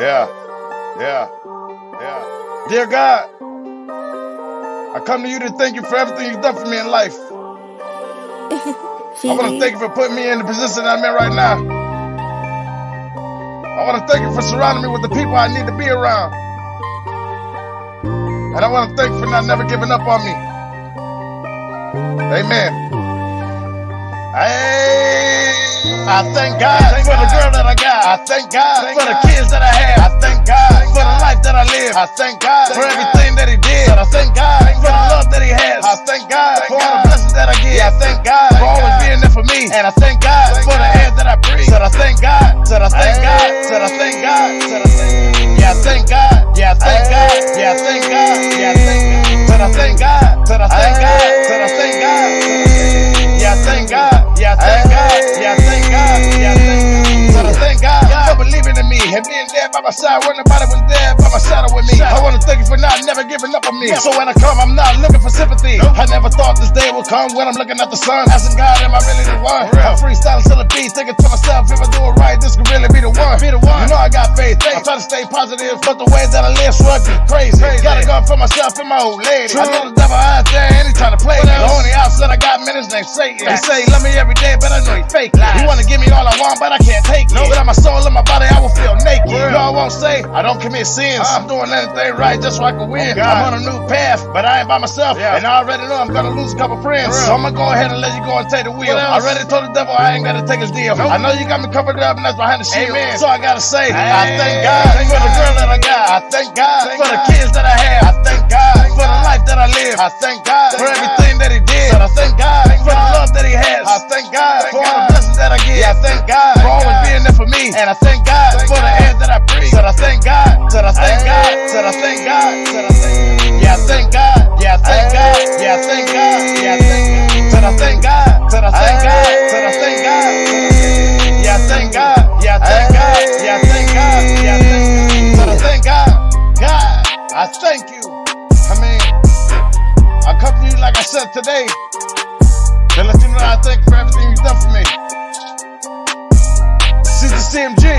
Yeah, yeah, yeah. Dear God, I come to you to thank you for everything you've done for me in life. I want to thank you for putting me in the position I'm in right now. I want to thank you for surrounding me with the people I need to be around. And I want to thank you for not never giving up on me. Amen. Hey, I thank God for the girl that I got. I thank God for the kids that I have. I thank God for the life that I live. I thank God for everything that He did. I thank God for the love that He has. I thank God for all the blessings that I get. I thank God for always being there for me. And I thank God for the air that I breathe. Said I thank God. Said I thank God. Said I thank in me and being there by my side when nobody was there by my shadow with me. I want to thank you for not never giving up on me. So when I come, I'm not looking for sympathy. I never thought this day would come when I'm looking at the sun, asking God, am I really the one? I'm freestyling to the beat, thinking to myself, if I do it right, this could really be the one. Be the one. You know I got faith. I try to stay positive, but the way that I live sweat me crazy. Gotta go for myself and my old lady. I know the devil out there and he trying to play. The only outside I got man, his name Satan. He say love me every day, but I know he fake. He wanna give me all I want, but I can't take no. it. Without my soul and my body, You know I won't say I don't commit sins. I'm doing anything right just so I can win. Oh, I'm on a new path, but I ain't by myself. And I already know I'm gonna lose a couple friends. So I'm gonna go ahead and let you go and take the wheel. I already told the devil I ain't gotta take his deal. I know you got me covered up and that's behind the shield. Amen. So I gotta say, I thank God for the girl that I got. I thank God for the kids that I have. I thank God for the life that I live. I thank God for everything that He did. I thank God for the love that He has. I thank God for all the blessings that I get. I thank God for always being there for me. And I thank God Said I thank God. Said I thank Yeah, I thank God. Yeah, I thank God. Yeah, I thank God. Yeah, I thank God. Said I thank God. Said I thank God. Said I thank God. Yeah, I thank God. Yeah, I thank God. Yeah, I thank God. Yeah, I thank God. Said I thank God. God, I thank you. I mean, I come to you like I said today to let you know I thank you for everything you've done for me. Sister CMG,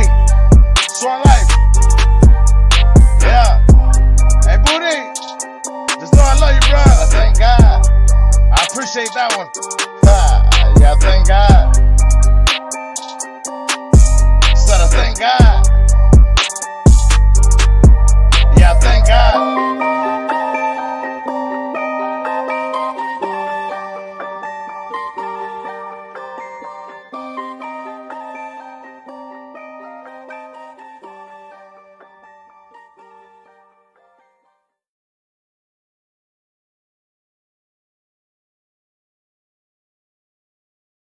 Appreciate that one. Ah, yeah, thank God.